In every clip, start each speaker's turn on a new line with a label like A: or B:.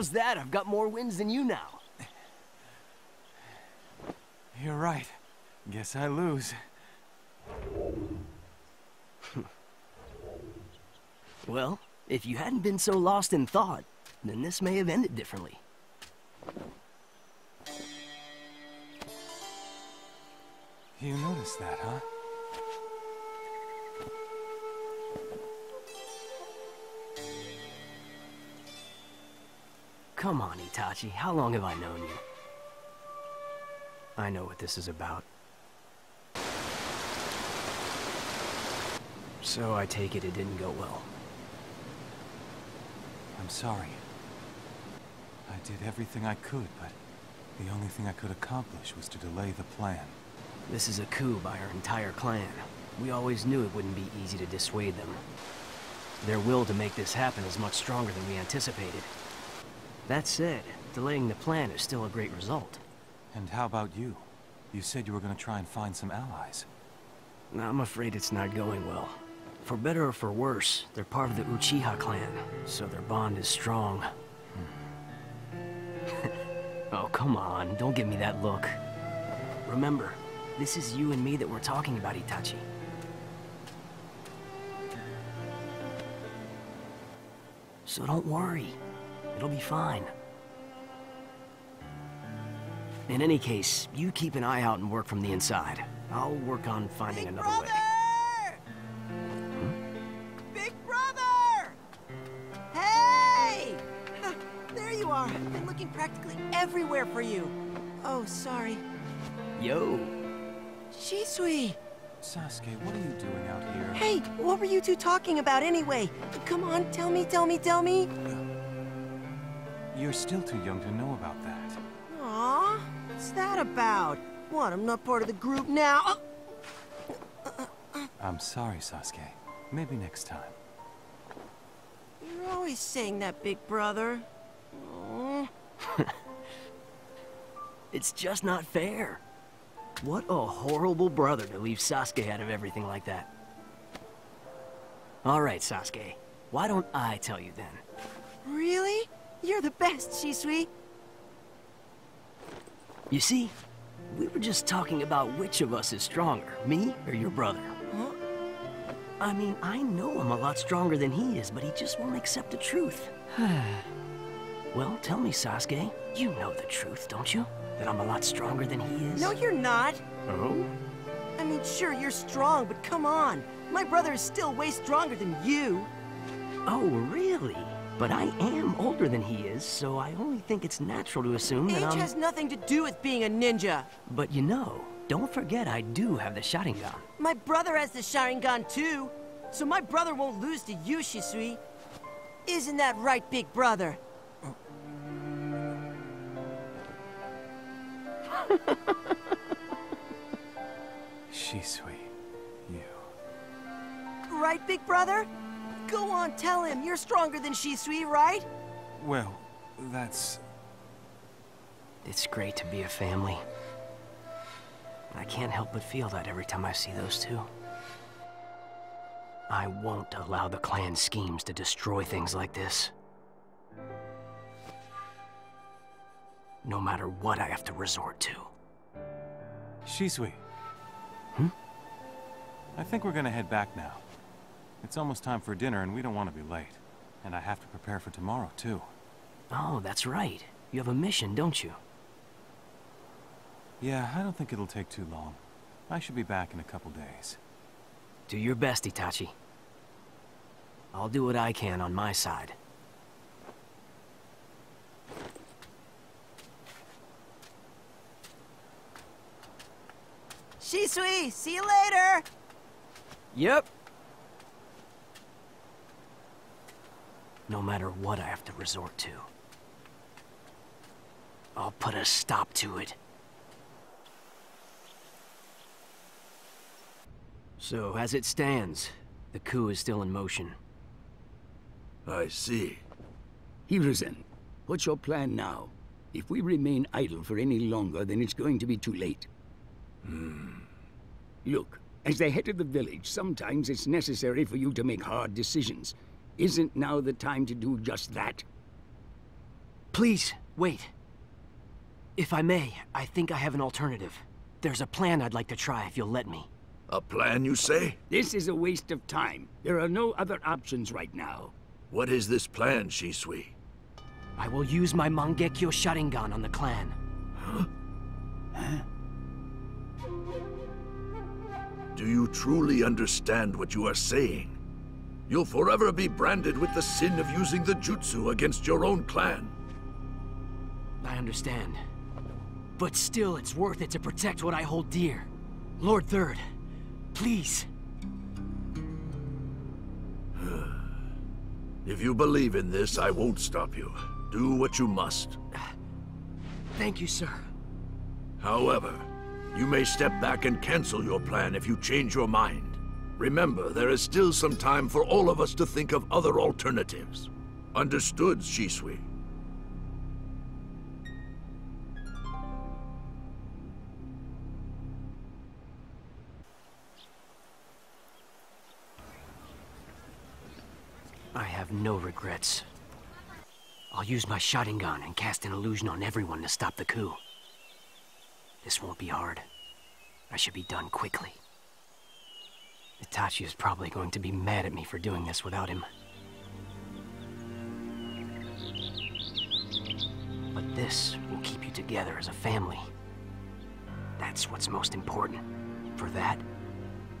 A: How's that? I've got more wins than you now.
B: You're right. Guess I lose.
A: well, if you hadn't been so lost in thought, then this may have ended differently.
B: You noticed that, huh?
A: Come on, Itachi. How long have I known you? I know what this is about. So I take it it didn't go well.
B: I'm sorry. I did everything I could, but the only thing I could accomplish was to delay the plan.
A: This is a coup by our entire clan. We always knew it wouldn't be easy to dissuade them. Their will to make this happen is much stronger than we anticipated. That said, delaying the plan is still a great result.
B: And how about you? You said you were going to try and find some allies.
A: I'm afraid it's not going well. For better or for worse, they're part of the Uchiha clan, so their bond is strong. Hmm. oh, come on, don't give me that look. Remember, this is you and me that we're talking about, Itachi. So don't worry. It'll be fine. In any case, you keep an eye out and work from the inside. I'll work on finding
C: Big
A: another
C: brother!
A: way.
C: Big brother! Hey! Huh, There you are. I've been looking practically everywhere for you. Oh, sorry.
A: Yo,
C: Shisui!
B: Sasuke, what are you doing out here?
C: Hey, what were you two talking about anyway? Come on, tell me, tell me, tell me.
B: Uh, You're still too young to know about that.
C: Aw, what's that about? What, I'm not part of the group now? Oh,
B: I'm sorry, Sasuke. Maybe next time.
C: you're always saying that, big brother. Aw.
A: it's just not fair. What a horrible brother to leave Sasuke out of everything like that. All right, Sasuke. Why don't I tell you then?
C: Really? You're the best, Shisui.
A: You see, we were just talking about which of us is stronger, me or your brother.
C: Huh?
A: I mean, I know I'm a lot stronger than he is, but he just won't accept the truth. well, tell me, Sasuke. You know the truth, don't you? That I'm a lot stronger than he is?
C: No, you're not.
A: Oh?
C: I mean, sure, you're strong, but come on. My brother is still way stronger than you.
A: Oh, really? But I am older than he is, so I only think it's natural to assume that
C: Age
A: I'm...
C: has nothing to do with being a ninja.
A: But you know, don't forget I do have the Sharingan.
C: My brother has the Sharingan too. So my brother won't lose to you, Shisui. Isn't that right, big brother?
B: Shisui, you.
C: Right, big brother? Go on, tell him. You're stronger than Shisui, right?
B: Well, that's...
A: It's great to be a family. I can't help but feel that every time I see those two. I won't allow the clan schemes to destroy things like this. No matter what I have to resort to.
B: Shisui.
A: Hmm?
B: I think we're gonna head back now. It's almost time for dinner and we don't want to be late. And I have to prepare for tomorrow, too.
A: Oh, that's right. You have a mission, don't you?
B: Yeah, I don't think it'll take too long. I should be back in a couple days.
A: Do your best, Itachi. I'll do what I can on my side.
C: Shisui, see you later!
A: Yep. No matter what I have to resort to. I'll put a stop to it. So, as it stands, the coup is still in motion.
D: I see. Hiruzen, what's your plan now? If we remain idle for any longer, then it's going to be too late. Hmm. Look, as the head of the village, sometimes it's necessary for you to make hard decisions. Isn't now the time to do just that?
A: Please, wait. If I may, I think I have an alternative. There's a plan I'd like to try if you'll let me.
E: A plan, you say?
D: This is a waste of time. There are no other options right now.
E: What is this plan, Shisui?
A: I will use my Mangekyo Sharingan on the clan. Huh?
E: Do you truly understand what you are saying? You'll forever be branded with the sin of using the jutsu against your own clan.
A: I understand. But still, it's worth it to protect what I hold dear. Lord Third, please.
E: If you believe in this, I won't stop you. Do what you must.
A: Thank you, sir.
E: However, you may step back and cancel your plan if you change your mind. Remember, there is still some time for all of us to think of other alternatives. Understood, Shisui?
A: I have no regrets. I'll use my Sharingan and cast an illusion on everyone to stop the coup. This won't be hard. I should be done quickly. Itachi is probably going to be mad at me for doing this without him. But this will keep you together as a family. That's what's most important. For that,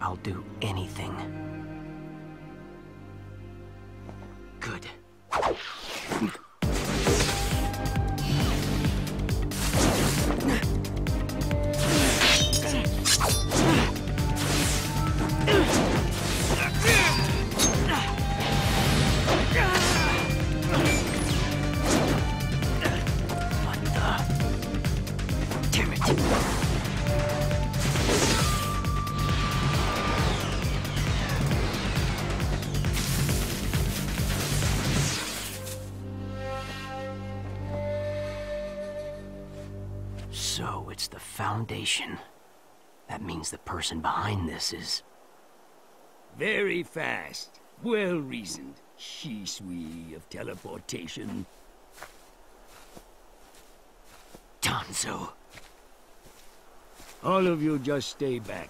A: I'll do anything. Foundation. That means the person behind this is...
D: Very fast. Well reasoned. Shisui of teleportation.
A: Danzo.
D: All of you just stay back.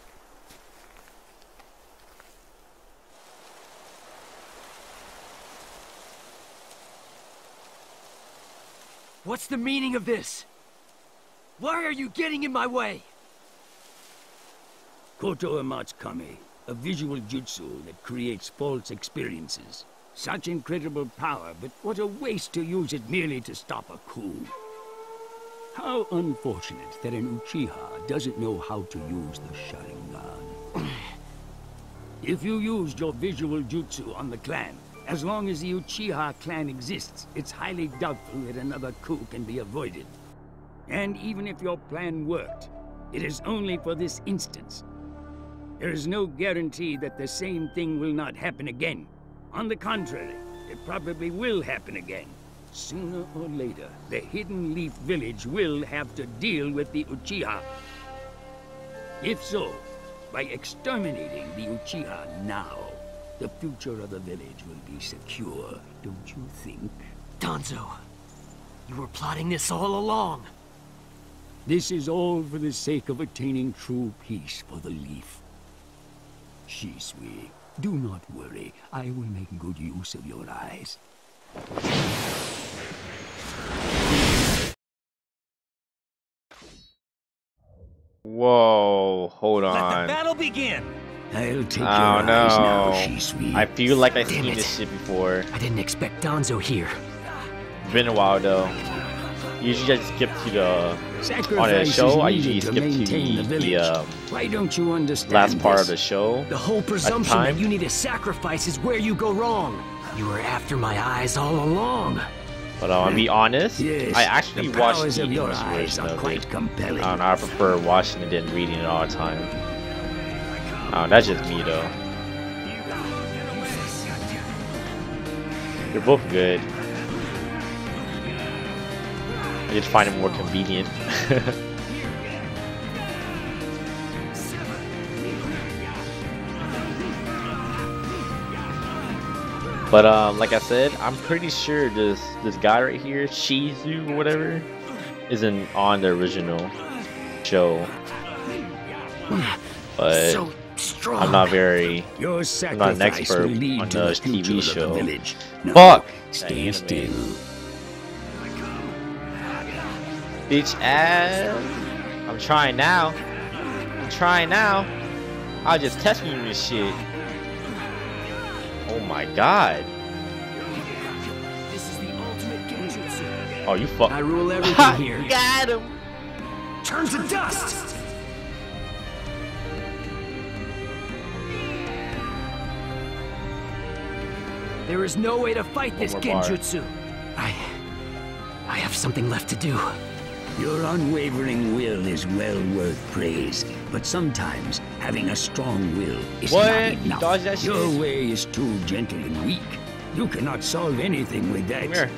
A: What's the meaning of this? Why are you getting in my way?
D: Koto Amatsukami, a visual jutsu that creates false experiences. Such incredible power, but what a waste to use it merely to stop a coup. How unfortunate that an Uchiha doesn't know how to use the Sharingan. if you used your visual jutsu on the clan, as long as the Uchiha clan exists, it's highly doubtful that another coup can be avoided. And even if your plan worked, it is only for this instance. There is no guarantee that the same thing will not happen again. On the contrary, it probably will happen again. Sooner or later, the Hidden Leaf Village will have to deal with the Uchiha. If so, by exterminating the Uchiha now, the future of the village will be secure, don't you think?
A: Danzo, you were plotting this all along.
D: This is all for the sake of attaining true peace for the Leaf. Shisui, do not worry. I will make good use of your eyes.
F: Whoa, hold on.
G: Let the
F: on.
G: battle begin.
D: I'll take oh, your
F: Oh
D: eyes now,
F: no.
D: Shisui.
F: I feel like I've
A: Damn
F: seen
A: it.
F: this shit before.
A: I didn't expect Danzo here.
F: It's been a while though. Usually I just skip to the on a show. I usually skip to
D: maintain
F: the,
D: the
F: the um,
D: Why don't you understand
F: last part of the show.
A: The whole presumption that you need a sacrifice is where you go wrong. You were after my eyes all along.
F: But uh, I'll be honest,
D: Yes,
F: I actually
D: the
F: watched the English version of
D: quite
F: it.
D: compelling.
F: I don't know, I prefer watching it than reading it all the time. Oh, that's just me though. They're both good. Just find it more convenient. But um, like I said, I'm pretty sure this this guy right here, Shizu or whatever, isn't on the original show. But
D: so.
F: I'm not very.
D: Your
F: not an expert on the TV show.
D: the.
F: Fuck!
D: Stay still.
F: Bitch ass. I'm trying now. I'm trying now. I'll just testing you this shit. Oh my god.
A: This is the ultimate genjutsu.
F: Oh, you fuck.
A: I rule everything here.
F: Got him.
A: Turn to dust! There is no way to fight this
F: more bar.
A: genjutsu. I... I have something left to do.
D: Your unwavering will is well worth praise, but sometimes having a strong will is
F: What?
D: not enough.
F: that
D: Your way is too gentle and weak. You cannot solve anything with that.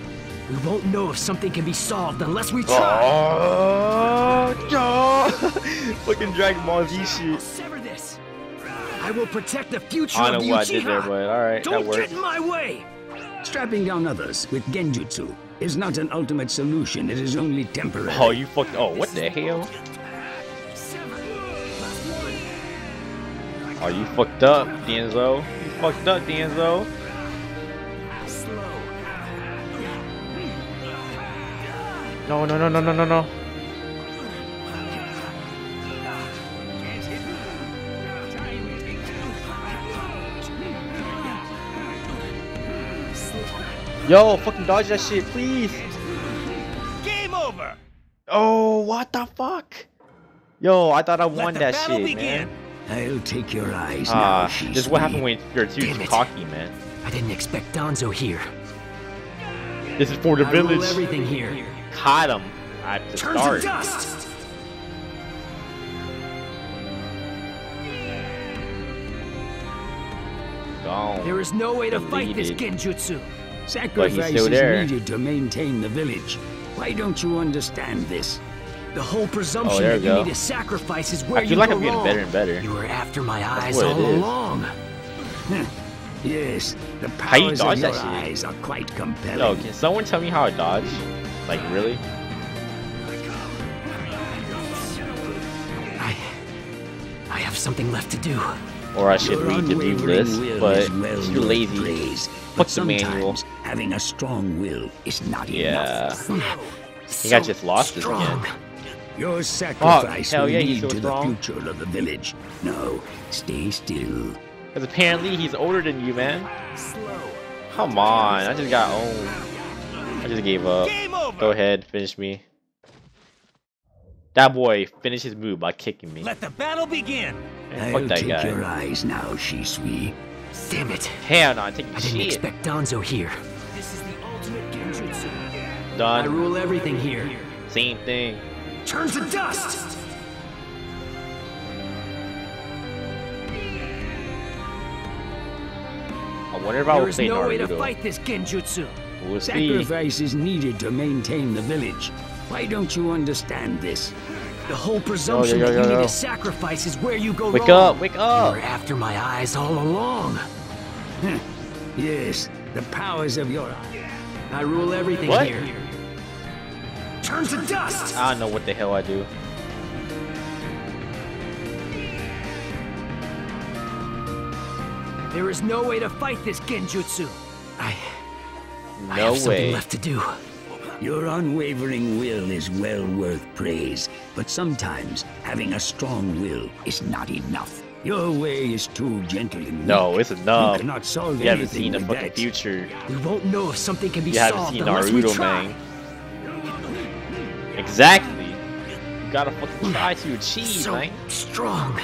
A: We won't know if something can be solved unless we try.
F: Oh, no. Fucking Dragon Ball Z shit.
A: sever this. I will protect the future
F: I
A: of
F: don't
A: the
F: know what I did there,
A: Uchiha.
F: but alright, that
A: Don't
F: worked.
A: get in my way.
D: Strapping down others with genjutsu is not an ultimate solution. It is only temporary.
F: Oh, you fucked. Oh, what the hell? Oh, you fucked up, Denzo. You fucked up, Denzo. No, no, no, no, no, no, no. Yo, fucking dodge that shit, please.
G: Game over.
F: Oh, what the fuck? Yo, I thought I won
G: Let the
F: that shit,
G: begin.
F: man.
D: I'll take your eyes now,
F: Ah,
D: Shisui.
F: this is what happened when you're too
A: Damn it.
F: cocky, man.
A: I didn't expect Danzo here.
F: This is for the
A: I
F: village.
A: everything here.
F: Caught him at the
A: Turn
F: start.
A: to dust.
F: Gone.
A: There is no way to fight this
F: Deleted.
A: genjutsu.
D: Sacrifice is needed to maintain the village. Why don't you understand this?
A: The whole presumption
F: Oh,
A: that you
F: go.
A: need to sacrifice is where
F: I
A: you
F: feel like
A: go
F: I'm getting better and better.
A: You were after my eyes all along.
D: Yes, the
F: you
D: powers of your eyes are quite compelling.
F: Yo, can someone tell me how I dodge? Like, really?
A: I, I have something left to do.
F: Or I should read the new list, but
D: well
F: too
D: worth
F: lazy. Fuck the manual.
D: Sometimes having a strong will is not
F: Yeah.
D: enough.
F: I think I just lost
A: strong.
F: again.
D: Your oh, sacrifice
F: hell
D: will
F: yeah, he's
D: lead
F: so
D: to
F: strong.
D: the future of the village. No, stay still.
F: Because apparently he's older than you, man. Come on, I just got owned. I just gave up.
G: Game over.
F: Go ahead, finish me. That boy finished his move by kicking me.
G: Let the battle begin.
F: Man,
D: I'll
F: fuck that
D: take your eyes now, Shisui.
A: Damn it.
F: Hell no, I'm taking
A: I didn't
F: shit.
A: expect Danzo here. I rule everything here.
F: Same thing.
A: Turn to dust.
F: I wonder if I will
A: is
F: play
A: no way to fight this genjutsu.
F: We'll see.
D: Sacrifice is needed to maintain the village. Why don't you understand this?
A: The whole presumption
F: yo, yo,
A: that you need to sacrifice is where you go
F: Wake
A: wrong.
F: up, wake up!
A: You
F: up.
A: were after my eyes all along.
D: Yes, the powers of your
A: I rule everything
F: What?
A: here. Turn to dust.
F: I don't know what the hell I do.
A: There is no way to fight this genjutsu. I, I
F: No
A: have something left to do.
D: Your unwavering will is well worth praise, but sometimes having a strong will is not enough. Your way is too gentle and weak.
F: No, it's enough.
D: You cannot solve
F: You haven't
D: anything
F: seen the
D: with
F: fucking
D: that.
F: future.
A: We won't know if something can be
F: You haven't
A: solved
F: seen
A: unless we
F: Naruto,
A: try.
F: man. Exactly. You gotta fucking hmm. try to achieve,
A: So
F: man.
A: strong.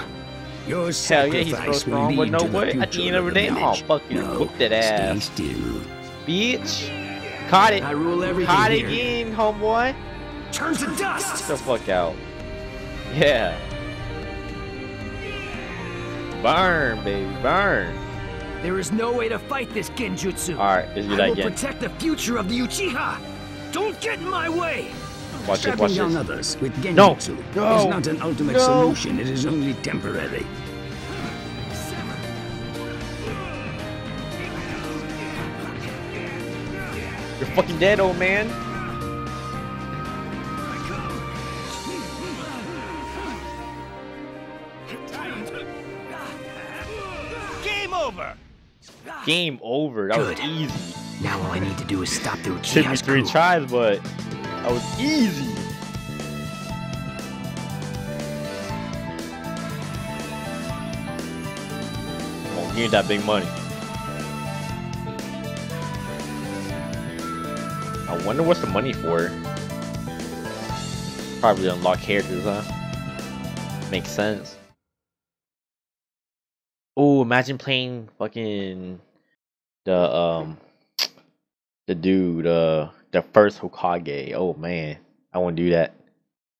D: Your
F: Hell yeah, he's so strong, but
D: lead
F: no
D: to the
F: what? At the end of the day, I'll
D: village.
F: fucking
D: no,
F: whoop that ass.
D: Stay still.
F: Bitch. Caught it.
A: I rule everything
F: Caught it
A: here.
F: again, homeboy.
A: Turns to dust.
F: Get the fuck out. Yeah. Burn, baby, burn.
A: There is no way to fight this genjutsu.
F: Alright, let's do
A: I will
F: again.
A: protect the future of the Uchiha. Don't get in my way.
F: Watch this,
D: Strapping
F: watch
D: down
F: this.
D: others with
F: No,
D: genjutsu
F: no,
D: is not an ultimate
F: no.
D: solution. It is only temporary.
F: You're fucking dead, old man.
G: Game over.
F: Game over. That was easy.
A: Now all I need to do is stop the
F: Took me
A: Uchiha's
F: three
A: coup.
F: tries, but that was easy. Come on, give me that big money. I wonder what's the money for. Probably unlock characters, huh? Makes sense. Oh, imagine playing fucking the um the dude, uh the first Hokage. Oh man, I want to do that.